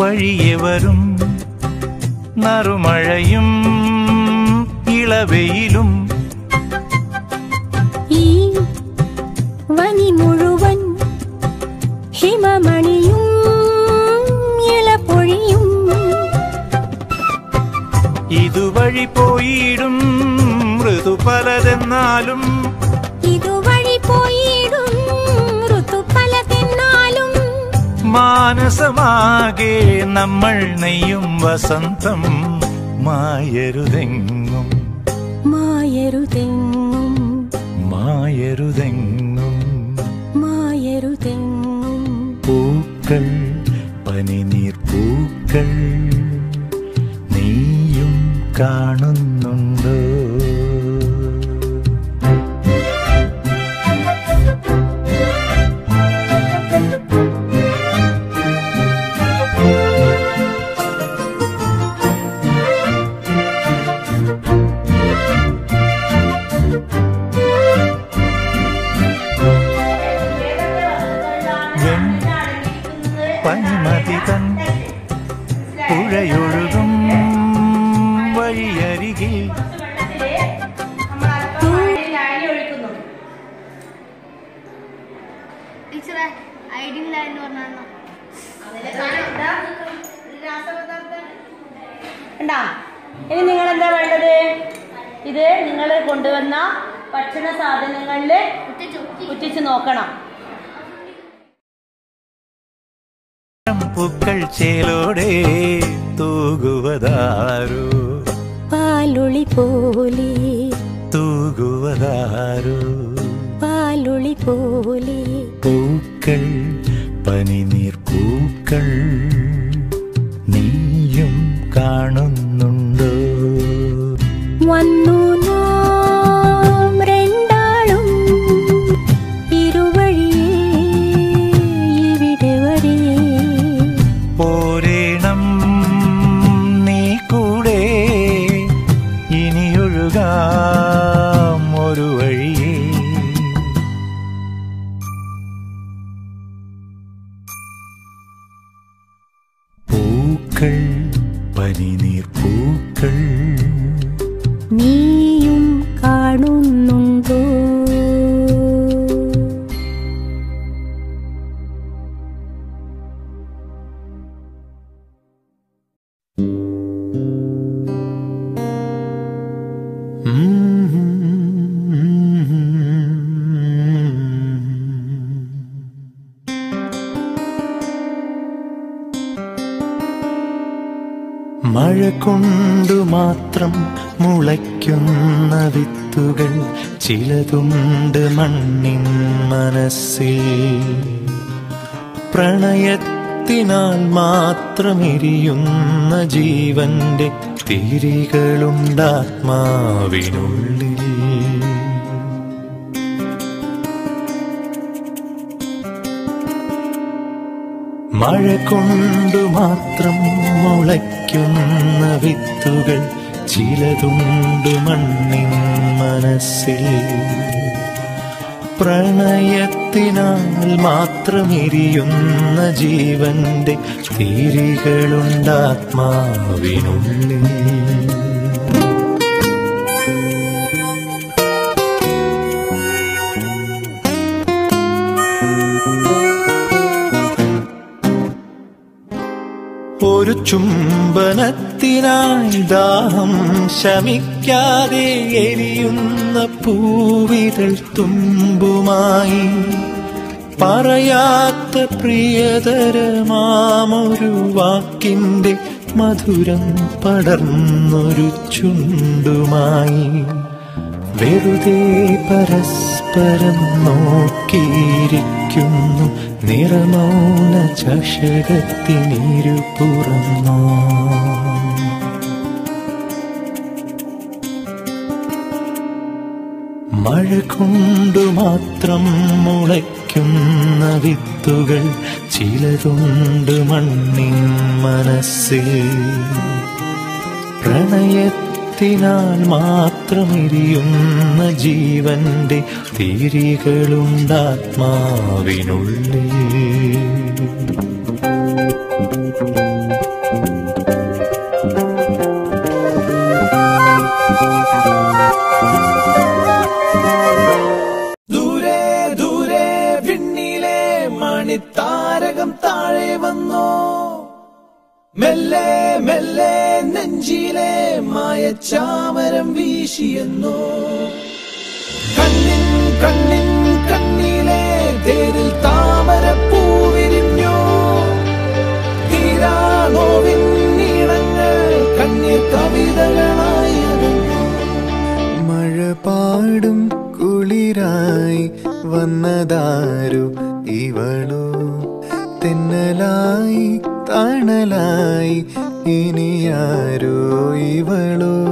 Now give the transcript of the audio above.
வழியே வரும் நறுமழையும் ഇളവെയിലും ഈ വനി മുഴുവൻ ഹിമമണിയും ഇളപ്പൊഴിയും ഇതുവഴി പോയിടും മൃദു പലതെന്നാലും ഇതുവഴി പോയിടും ഋതു പലതെന്നാലും മാനസമാകെ നമ്മൾ നെയ്യും വസന്തം മായരുതെങ്ങും. മായരുതെങ്ങും. മായരുതെങ്ങും. മായരുതെങ്ങും. പൂക്കൾ പനിനീർ പൂക്കൾ നീയും കാണുന്നുണ്ടോ പുഴയൊഴുകും വഴിയരികിൽ. ഇനി നിങ്ങൾ എന്താ വേണ്ടത്? ഇത് നിങ്ങൾ കൊണ്ടുവന്ന ഭക്ഷണ സാധനങ്ങളിൽ ഉറ്റിച്ച് നോക്കണം. പൂക്കൾ ചേലോടെ തൂകുവതാരോ. പാലുളി പോലെ. തൂകുവതാരോ. പാലുളി പോലെ. പൂക്കൾ പനിനീർ പൂക്കൾ നീയും കാണുന്നുണ്ടോ. വന്നു പനിനീർ പൂക്കൾ. നീയും കാണുന്നുണ്ടോ മഴ കൊണ്ടു മാത്രം മുളയ്ക്കുന്ന വിത്തുകൾ ചിലതുണ്ട് മണ്ണിൻ മനസ്സിൽ. പ്രണയത്തിനാൽ മാത്രം എരിയുന്ന ജീവന്റെ തിരികളുണ്ടാത്മാവിനുള്ളിൽ. മഴ കൊണ്ടു മാത്രം മുളയ്ക്കുന്ന വിത്തുകൾ ചിലതുണ്ട് മണ്ണിൻ മനസ്സിൽ. പ്രണയത്തിനാൽ മാത്രം എരിയുന്ന ജീവന്റെ തിരികളുണ്ടാത്മാവിനുള്ളിൽ. ഒരു ചുംബനത്തിനായി ദാഹം ശമിക്കാതെ എരിയുന്ന പൂവിതൾ തുമ്പുമായി പറയാത്ത പ്രിയതരമാമൊരു വാക്കിന്റെ മധുരം പടർന്നൊരു ചുണ്ടുമായി വെറുതെ പരസ്പരം നോക്കിയിരിക്കുന്നു നിറമൗന ചഷകത്തിനിരു പുറന്നോ മഴ കൊണ്ടു മാത്രം മുളയ്ക്കുന്ന വിത്തുകൾ ചിലതുണ്ട് മണ്ണിൻ മനസ്സിൽ. പ്രണയത്തിനാൽ മാത്രം എരിയുന്ന ജീവന്റെ തിരികളുണ്ടാത്മാവിനുള്ളിൽ നെഞ്ചിലെ മായച്ചാമരം വീശിയെന്നോ. കണ്ണിൻ കണ്ണിൻ കണ്ണിലെ തേരിൽ താമര പൂവിരിഞ്ഞോ തീരാനോവിൻ നീളങ്ങൾ കണ്ണീർ കവിതകളായി മഴ പാടും കുളിരായി വന്നതാരു ഇനിയാരോ ഇവളോ?